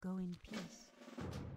Go in peace.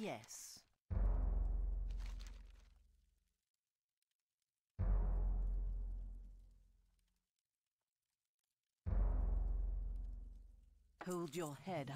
Yes. Hold your head